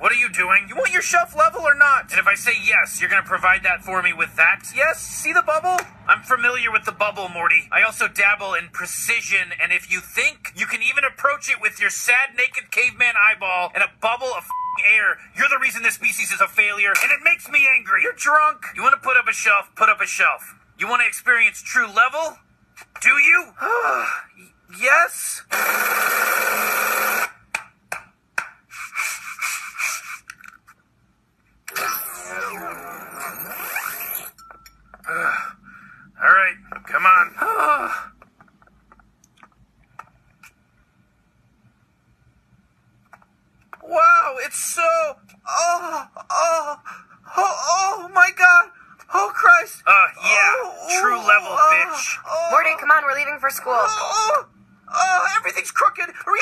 What are you doing? You want your shelf level or not? And if I say yes, you're gonna provide that for me with that? Yes? See the bubble? I'm familiar with the bubble, Morty. I also dabble in precision, and if you think you can even approach it with your sad naked caveman eyeball and a bubble of air, you're the reason this species is a failure, and it makes me angry. You're drunk. You wanna put up a shelf, put up a shelf. You wanna experience true level? Do you? Ah. yes? All right, come on. wow, it's so. Oh, oh, oh, oh my God. Oh, Christ. Uh, yeah, Oh, true level, bitch. Morty, come on, we're leaving for school. Oh, oh, everything's crooked. Reality is poison. I,